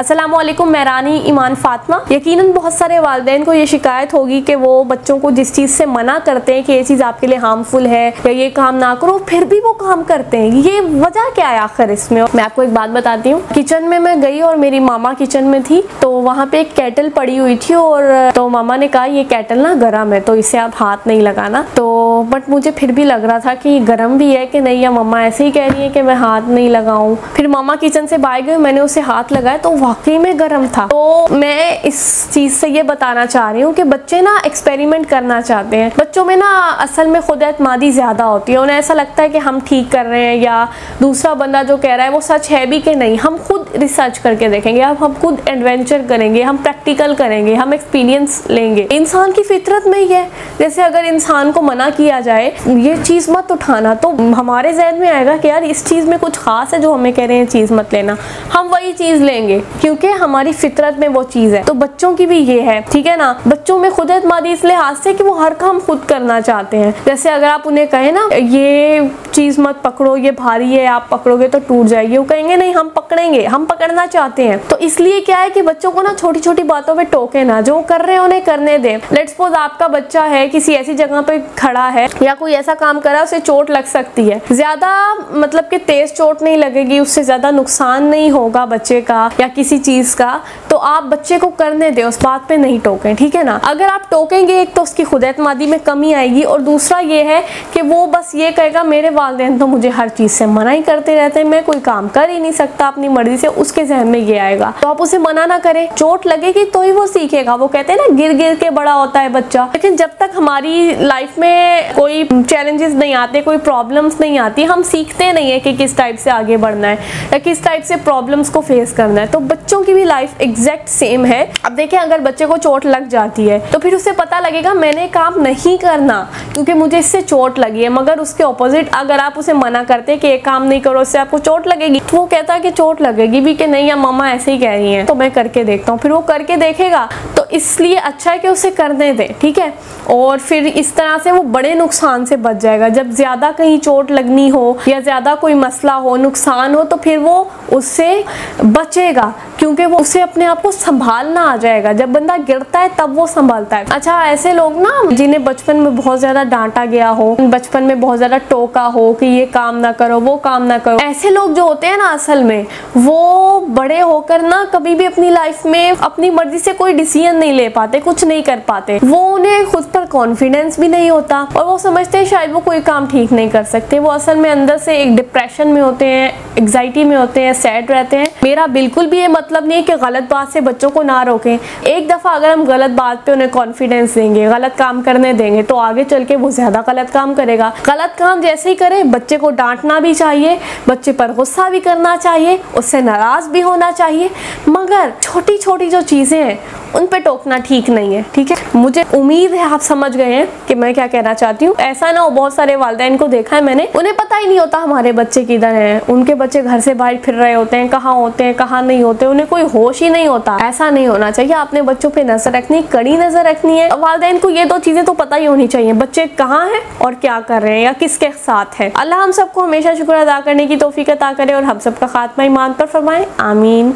असलम मैं रानी ईमान फातमा। यकीनन बहुत सारे वालदेन को ये शिकायत होगी कि वो बच्चों को जिस चीज़ से मना करते हैं कि ये चीज़ आपके लिए हार्मफुल है या ये काम ना करो, फिर भी वो काम करते हैं। ये वजह क्या है आखिर इसमें? मैं आपको एक बात बताती हूँ। किचन में मैं गई और मेरी मामा किचन में थी तो वहाँ पे एक कैटल पड़ी हुई थी और तो मामा ने कहा, ये कैटल ना गर्म है तो इसे आप हाथ नहीं लगाना। तो बट मुझे फिर भी लग रहा था कि गर्म भी है कि नहीं, या मम्मा ऐसे ही कह रही है कि मैं हाथ नहीं लगाऊँ। फिर मामा किचन से बाहर गए मैंने उसे हाथ लगाया तो वाकई में गर्म था। तो मैं इस चीज़ से ये बताना चाह रही हूँ कि बच्चे ना एक्सपेरिमेंट करना चाहते हैं। बच्चों में ना असल में खुद एतमादी ज़्यादा होती है। उन्हें ऐसा लगता है कि हम ठीक कर रहे हैं या दूसरा बंदा जो कह रहा है वो सच है भी कि नहीं। हम खुद रिसर्च करके देखेंगे। अब हम खुद एडवेंचर करेंगे। हम प्रैक्टिकल करेंगे। हम एक्सपीरियंस लेंगे। इंसान की फितरत में ही है। जैसे अगर इंसान को मना किया जाए, ये चीज़ मत उठाना। तो हमारे जहन में आएगा कि यार इस चीज़ में कुछ खास है जो हमें कह रहे हैं चीज़ मत लेना। हम वही चीज़ लेंगे। क्योंकि हमारी फितरत में वो चीज़ है। तो बच्चों की भी ये है, ठीक है ना? बच्चों में खुद एतमादी इस लिहाज से कि वो हर काम खुद करना चाहते हैं। जैसे अगर आप उन्हें कहें ना, ये चीज़ मत पकड़ो, ये भारी है, आप पकड़ोगे तो टूट जाएगी। वो कहेंगे, नहीं, हम पकड़ेंगे, हम पकड़ना चाहते हैं। तो इसलिए क्या है कि बच्चों को ना छोटी छोटी बातों पे टोके ना, जो कर रहे हैं, उन्हें करने दें। लेट सपोज़ आपका बच्चा है, किसी ऐसी जगह पे खड़ा है, या कोई ऐसा काम कर उसे चोट लग सकती है। ज़्यादा मतलब कि तेज चोट नहीं लगेगी, उससे ज़्यादा नुकसान नहीं होगा बच्चे का, या किसी चीज़ का तो आप बच्चे को करने दें, उस बात पे नहीं टोकें, ठीक है ना? अगर आप टोकेंगे एक तो उसकी खुद एतमादी में कमी आएगी और दूसरा ये है कि वो बस ये कहेगा, मेरे वालदेन तो मुझे हर चीज़ से मना ही करते रहते हैं, मैं कोई काम कर ही नहीं सकता, अपनी मर्ज़ी से उसके जहन में ये आएगा। तो आप उसे मना ना करें। चोट लगेगी तो ही वो सीखेगा। वो कहते हैं ना, गिर गिर के बड़ा होता है बच्चा। लेकिन जब तक हमारी लाइफ में कोई चैलेंजेस नहीं आते, कोई प्रॉब्लम्स नहीं आती, हम सीखते नहीं है कि किस टाइप से आगे बढ़ना है या किस टाइप से प्रॉब्लम्स को फेस करना है। तो बच्चों की भी लाइफ एग्जैक्ट सेम है। अब देखें अगर बच्चे को चोट लग जाती है तो फिर उसे पता लगेगा, मैंने काम नहीं करना, क्योंकि मुझे इससे चोट लगी है। मगर उसके ऑपोजिट अगर आप उसे मना करते कि ये काम नहीं करो इससे आपको चोट लगेगी तो वो कहता है कि चोट लगेगी भी कि नहीं, या मम्मा ऐसे ही कह रही हैं। तो मैं करके देखता हूँ। फिर वो करके देखेगा तो इसलिए अच्छा है कि उसे करने दे, ठीक है? और फिर इस तरह से वो बड़े नुकसान से बच जाएगा। जब ज़्यादा कहीं चोट लगनी हो, या ज़्यादा कोई मसला हो, नुकसान हो तो फिर वो उससे बचेगा। क्योंकि वो उसे अपने आप को संभालना आ जाएगा। जब बंदा गिरता है, तब वो संभालता है। अच्छा ऐसे लोग ना, जिन्हें बचपन में बहुत ज़्यादा डांटा गया हो, बचपन में बहुत ज़्यादा टोका हो कि ये काम ना करो, वो काम ना करो, ऐसे लोग जो होते हैं ना असल में, वो बड़े होकर ना कभी भी अपनी लाइफ में अपनी मर्ज़ी से कोई डिसीज़न नहीं ले पाते, कुछ नहीं कर पाते। वो उन्हें खुद पर कॉन्फिडेंस भी नहीं होता और वो समझते हैं शायद वो कोई काम ठीक नहीं कर सकते। वो असल में अंदर से एक डिप्रेशन में होते हैं एग्जाइटी में होते हैं सैड रहते हैं। मेरा बिल्कुल भी ये मतलब नहीं है कि गलत बात से बच्चों को ना रोकें। एक दफ़ा अगर हम गलत बात पे उन्हें कॉन्फिडेंस देंगे, गलत काम करने देंगे तो आगे चल के वो ज़्यादा गलत काम करेगा। गलत काम जैसे ही करे, बच्चे को डांटना भी चाहिए, बच्चे पर गुस्सा भी करना चाहिए, उससे नाराज़ भी होना चाहिए। मगर छोटी छोटी जो चीज़ें हैं, उन पर टोकना ठीक नहीं है, ठीक है? मुझे उम्मीद है आप समझ गए हैं कि मैं क्या कहना चाहती हूँ। ऐसा ना हो, बहुत सारे वालदेन को देखा है मैंने। उन्हें पता ही नहीं होता हमारे बच्चे किधर हैं। उनके बच्चे घर से बाहर फिर रहे होते हैं, कहाँ होते हैं, कहाँ नहीं होते, उन्हें कोई होश ही नहीं होता। ऐसा नहीं होना चाहिए। आपने बच्चों पे नज़र रखनी, कड़ी नज़र रखनी है। वालदेन को ये दो चीज़ें तो पता ही होनी चाहिए। बच्चे कहाँ हैं और क्या कर रहे हैं या किसके साथ है? अल्लाह हम सबको हमेशा शुक्र अदा करने की तोफीक अदा करे और हम सबका खात्मा ईमान पर फरमाए। आमीन।